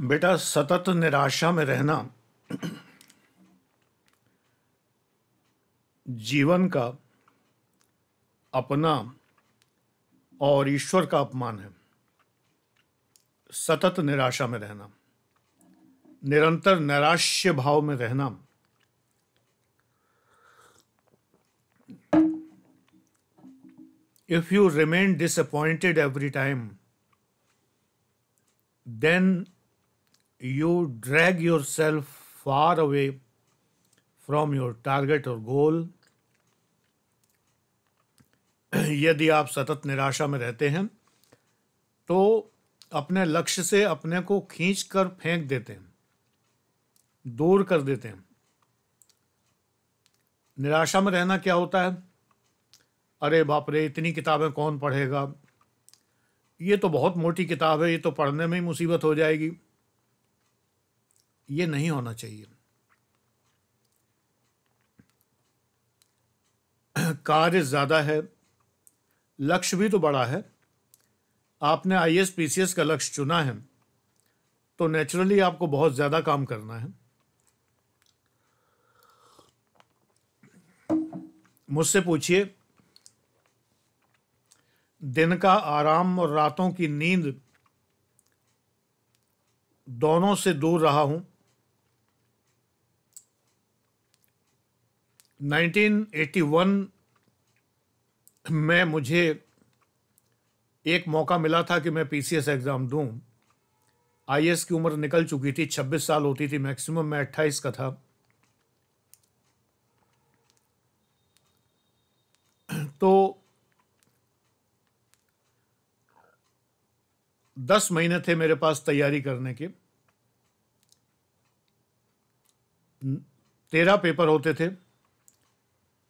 बेटा, सतत निराशा में रहना जीवन का अपना और ईश्वर का अपमान है। सतत निराशा में रहना, निरंतर नैराश्य भाव में रहना if you remain disappointed every time then you drag yourself far away from your target or goal. यदि आप सतत निराशा में रहते हैं तो अपने लक्ष्य से अपने को खींच कर फेंक देते हैं, दूर कर देते हैं। निराशा में रहना क्या होता है? अरे बाप रे, इतनी किताबें कौन पढ़ेगा? ये तो बहुत मोटी किताब है, ये तो पढ़ने में ही मुसीबत हो जाएगी। ये नहीं होना चाहिए। कार्य ज़्यादा है, लक्ष्य भी तो बड़ा है। आपने I S P C S का लक्ष्य चुना है तो नेचुरली आपको बहुत ज़्यादा काम करना है। मुझसे पूछिए, दिन का आराम और रातों की नींद दोनों से दूर रहा हूँ 1981 में मुझे एक मौका मिला था कि मैं पीसीएस एग्ज़ाम दूँ। आईएएस की उम्र निकल चुकी थी 26 साल होती थी मैक्सिमम मैं 28 का था। तो दस महीने थे मेरे पास तैयारी करने के। तेरह पेपर होते थे।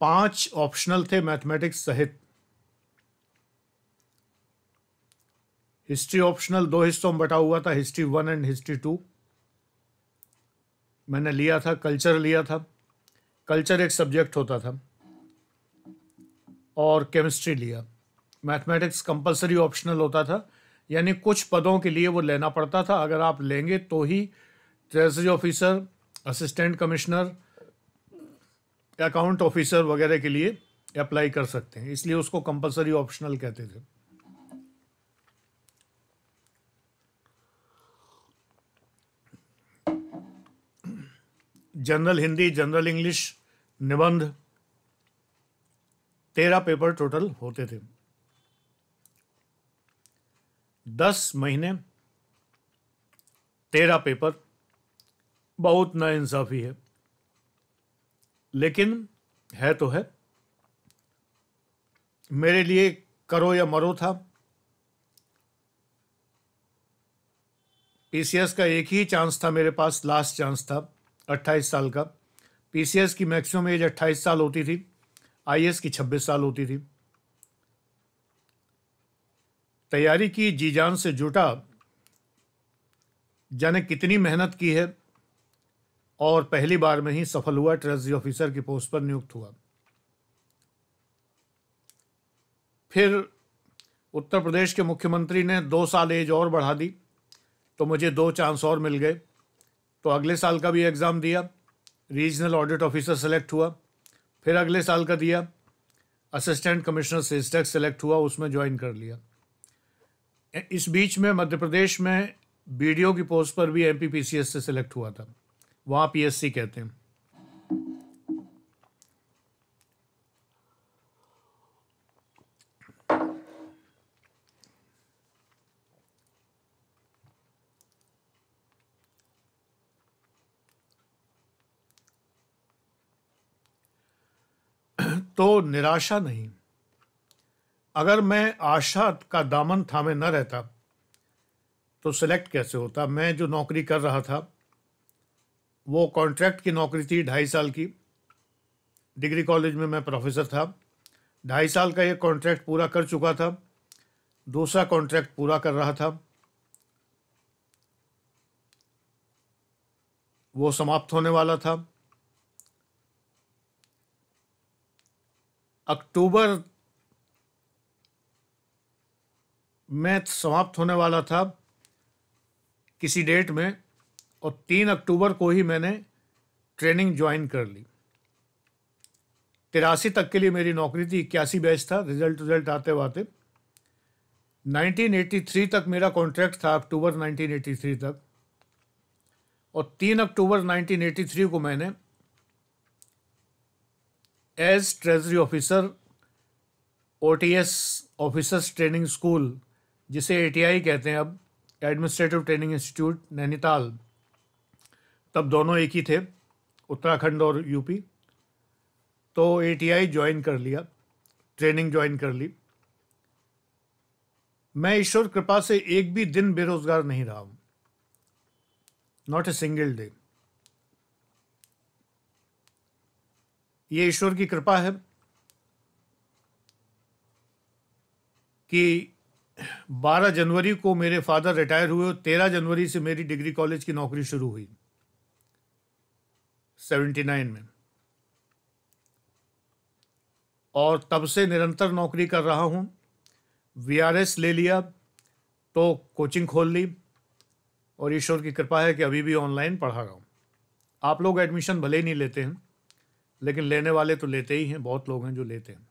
पाँच ऑप्शनल थे मैथमेटिक्स सहित। हिस्ट्री ऑप्शनल दो हिस्सों में बटा हुआ था, history one and history two. मैंने लिया था, कल्चर लिया था। कल्चर एक सब्जेक्ट होता था। और केमिस्ट्री लिया। मैथमेटिक्स कंपलसरी ऑप्शनल होता था। यानी कुछ पदों के लिए वो लेना पड़ता था। अगर आप लेंगे तो ही treasury officer, assistant commissioner account officer वगैरह के लिए अप्लाई कर सकते हैं। इसलिए उसको कंपलसरी ऑप्शनल कहते थे। जनरल हिंदी जनरल इंग्लिश निबंध तेरह पेपर टोटल होते थे। दस महीने, तेरह पेपर बहुत नाइंसाफ़ी है। लेकिन है तो है। मेरे लिए करो या मरो था। पीसीएस का एक ही चांस था मेरे पास लास्ट चांस था 28 साल का। पीसीएस की मैक्सिमम एज 28 साल होती थी आईएएस की 26 साल होती थी। तैयारी की जी जान से जुटा, जाने कितनी मेहनत की है और पहली बार में ही सफल हुआ, ट्रेजरी ऑफिसर की पोस्ट पर नियुक्त हुआ। फिर उत्तर प्रदेश के मुख्यमंत्री ने दो साल एज और बढ़ा दी तो मुझे दो चांस और मिल गए। तो अगले साल का भी एग्ज़ाम दिया, रीजनल ऑडिट ऑफिसर सेलेक्ट हुआ। फिर अगले साल का दिया, असिस्टेंट कमिश्नर सेस्टेक सेलेक्ट हुआ, उसमें ज्वाइन कर लिया। इस बीच में मध्य प्रदेश में बीडीओ की पोस्ट पर भी एम से सिलेक्ट हुआ था। वहाँ पीएससी कहते हैं। तो निराशा नहीं। अगर मैं आशा का दामन थामे न रहता तो सिलेक्ट कैसे होता? मैं जो नौकरी कर रहा था वो कॉन्ट्रैक्ट की नौकरी थी ढाई साल की। डिग्री कॉलेज में मैं प्रोफेसर था। ढाई साल का ये कॉन्ट्रैक्ट पूरा कर चुका था। दूसरा कॉन्ट्रैक्ट पूरा कर रहा था। वो समाप्त होने वाला था। अक्टूबर में समाप्त होने वाला था। किसी डेट में और तीन अक्टूबर को ही मैंने ट्रेनिंग ज्वाइन कर ली। तिरासी तक के लिए मेरी नौकरी थी, इक्यासी बैच था, रिज़ल्ट रिज़ल्ट आते आते 1983 तक मेरा कॉन्ट्रैक्ट था, अक्टूबर 1983 तक। और तीन अक्टूबर 1983 को मैंने as treasury officer O T S officers training school, जिसे ए कहते हैं अब, एडमिनिस्ट्रेटिव ट्रेनिंग इंस्टीट्यूट, नैनीताल। तब दोनों एक ही थे, उत्तराखंड और यूपी। तो ए टी ज्वाइन कर लिया ट्रेनिंग ज्वाइन कर ली। मैं ईश्वर कृपा से एक भी दिन बेरोजगार नहीं रहा हूँ। नॉट ए सिंगल डे ये ईश्वर की कृपा है कि 12 जनवरी को मेरे फादर रिटायर हुए और 13 जनवरी से मेरी डिग्री कॉलेज की नौकरी शुरू हुई। 79 में। और तब से निरंतर नौकरी कर रहा हूँ। वीआरएस ले लिया तो कोचिंग खोल ली, और ईश्वर की कृपा है कि अभी भी ऑनलाइन पढ़ा रहा हूँ। आप लोग एडमिशन भले ही नहीं लेते हैं, लेकिन लेने वाले तो लेते ही हैं, बहुत लोग हैं जो लेते हैं।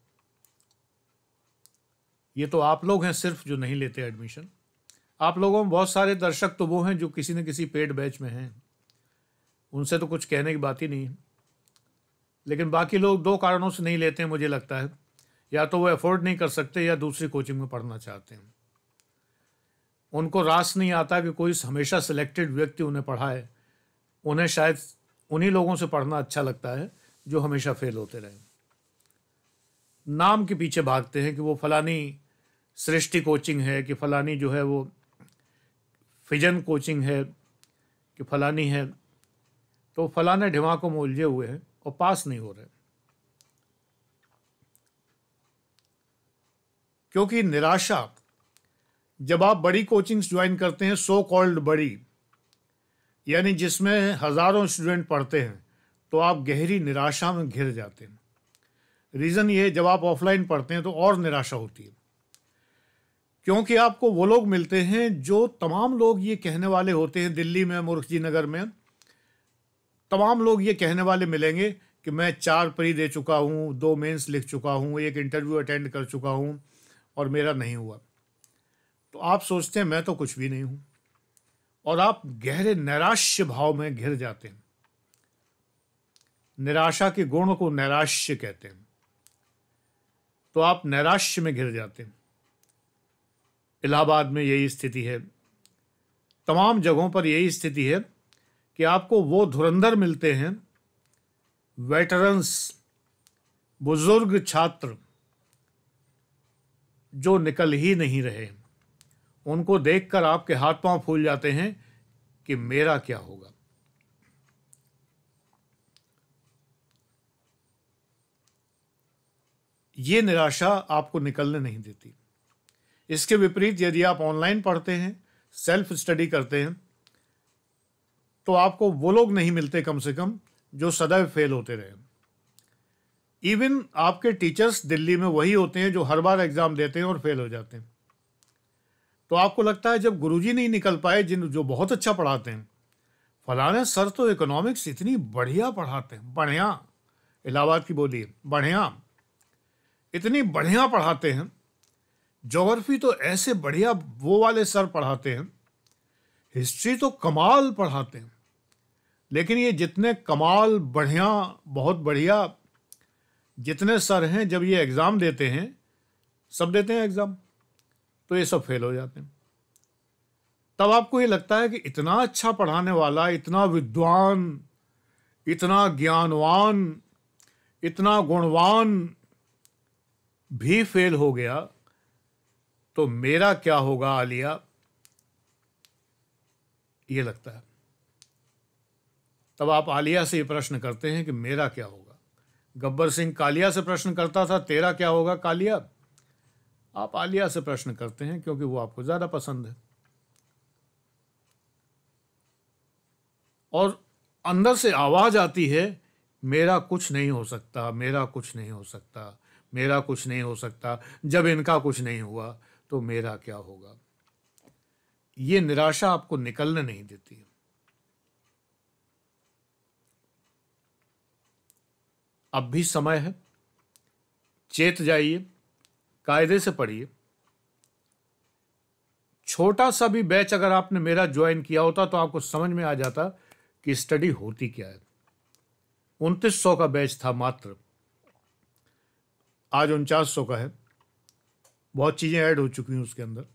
ये तो आप लोग हैं सिर्फ़ जो नहीं लेते एडमिशन। आप लोगों में बहुत सारे दर्शक तो वो हैं जो किसी न किसी पेड बैच में हैं। उनसे तो कुछ कहने की बात ही नहीं है। लेकिन बाकी लोग दो कारणों से नहीं लेते हैं, मुझे लगता है। या तो वो अफोर्ड नहीं कर सकते या दूसरी कोचिंग में पढ़ना चाहते हैं। उनको रास नहीं आता कि कोई हमेशा सिलेक्टेड व्यक्ति उन्हें पढ़ाए। उन्हें शायद उन्हीं लोगों से पढ़ना अच्छा लगता है, जो हमेशा फेल होते रहे। नाम के पीछे भागते हैं कि वो फलानी सृष्टि कोचिंग है, कि फलानी जो है वो फिजन कोचिंग है, कि फलानी है तो फलाने ढिमाकों में उलझे हुए हैं और पास नहीं हो रहे क्योंकि निराशा, जब आप बड़ी कोचिंग्स ज्वाइन करते हैं सो कॉल्ड बड़ी, यानी जिसमें हज़ारों स्टूडेंट पढ़ते हैं तो आप गहरी निराशा में घिर जाते हैं। रीज़न ये जब आप ऑफलाइन पढ़ते हैं तो और निराशा होती है। क्योंकि आपको वो लोग मिलते हैं जो तमाम लोग ये कहने वाले होते हैं, दिल्ली में मुर्खजी नगर में तमाम लोग ये कहने वाले मिलेंगे कि मैं चार परी दे चुका हूँ, दो मेंस लिख चुका हूँ, एक इंटरव्यू अटेंड कर चुका हूँ और मेरा नहीं हुआ। तो आप सोचते हैं, मैं तो कुछ भी नहीं हूँ। और आप गहरे नैराश्य भाव में घिर जाते हैं। निराशा के गुण को नैराश्य कहते हैं। तो आप नैराश्य में घिर जाते हैं। इलाहाबाद में यही स्थिति है। तमाम जगहों पर यही स्थिति है कि आपको वो धुरंधर मिलते हैं वेटरन्स बुज़ुर्ग छात्र, जो निकल ही नहीं रहे। उनको देखकर आपके हाथ पाँव फूल जाते हैं कि मेरा क्या होगा। ये निराशा आपको निकलने नहीं देती। इसके विपरीत यदि आप ऑनलाइन पढ़ते हैं सेल्फ स्टडी करते हैं तो आपको वो लोग नहीं मिलते कम से कम जो सदैव फेल होते रहे। इवन आपके टीचर्स दिल्ली में वही होते हैं जो हर बार एग्ज़ाम देते हैं और फेल हो जाते हैं। तो आपको लगता है जब गुरुजी नहीं निकल पाए, जिन जो बहुत अच्छा पढ़ाते हैं, फलाने सर तो इकोनॉमिक्स इतनी बढ़िया पढ़ाते हैं। बढ़िया। इलाहाबाद की बोली, बढ़िया। इतनी बढ़िया पढ़ाते हैं। जोग्राफी तो ऐसे बढ़िया वो वाले सर पढ़ाते हैं। हिस्ट्री तो कमाल पढ़ाते हैं। लेकिन ये जितने कमाल बढ़िया, बहुत बढ़िया, जितने सर हैं, जब ये एग्ज़ाम देते हैं, सब देते हैं एग्ज़ाम तो ये सब फेल हो जाते हैं। तब आपको ये लगता है कि इतना अच्छा पढ़ाने वाला, इतना विद्वान, इतना ज्ञानवान, इतना गुणवान भी फेल हो गया तो मेरा क्या होगा, आलिया? ये लगता है। तब आप आलिया से ये प्रश्न करते हैं कि मेरा क्या होगा? गब्बर सिंह कालिया से प्रश्न करता था, तेरा क्या होगा कालिया? आप आलिया से प्रश्न करते हैं क्योंकि वो आपको ज़्यादा पसंद है। और अंदर से आवाज़ आती है, मेरा कुछ नहीं हो सकता, मेरा कुछ नहीं हो सकता, मेरा कुछ नहीं हो सकता, जब इनका कुछ नहीं हुआ तो मेरा क्या होगा? ये निराशा आपको निकलने नहीं देती। अब भी समय है। चेत जाइए, कायदे से पढ़िए। छोटा सा भी बैच अगर आपने मेरा ज्वाइन किया होता तो आपको समझ में आ जाता कि स्टडी होती क्या है। उनतीस सौ का बैच था मात्र। आज उनचास सौ का है। बहुत चीज़ें ऐड हो चुकी हैं उसके अंदर।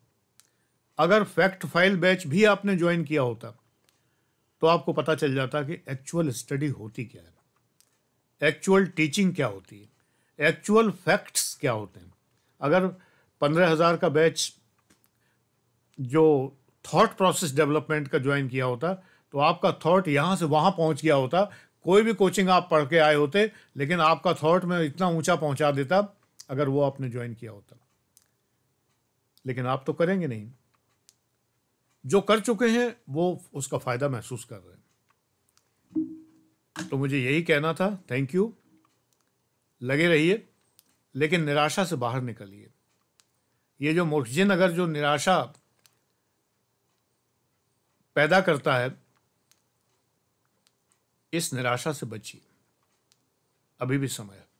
अगर फैक्ट फ़ाइल बैच भी आपने ज्वाइन किया होता तो आपको पता चल जाता कि एक्चुअल स्टडी होती क्या है। एक्चुअल टीचिंग क्या होती है? एक्चुअल फैक्ट्स क्या होते हैं? अगर पंद्रह हज़ार का बैच जो थॉट प्रोसेस डेवलपमेंट का ज्वाइन किया होता तो आपका थॉट यहाँ से वहाँ पहुँच गया होता। कोई भी कोचिंग आप पढ़ के आए होते, लेकिन आपका थॉट में इतना ऊँचा पहुँचा देता, अगर वो आपने ज्वाइन किया होता। लेकिन आप तो करेंगे नहीं। जो कर चुके हैं, वो उसका फ़ायदा महसूस कर रहे हैं। तो मुझे यही कहना था थैंक यू लगे रहिए, लेकिन निराशा से बाहर निकलिए। ये जो मोक्षजिन अगर जो निराशा पैदा करता है, इस निराशा से बचिए। अभी भी समय है।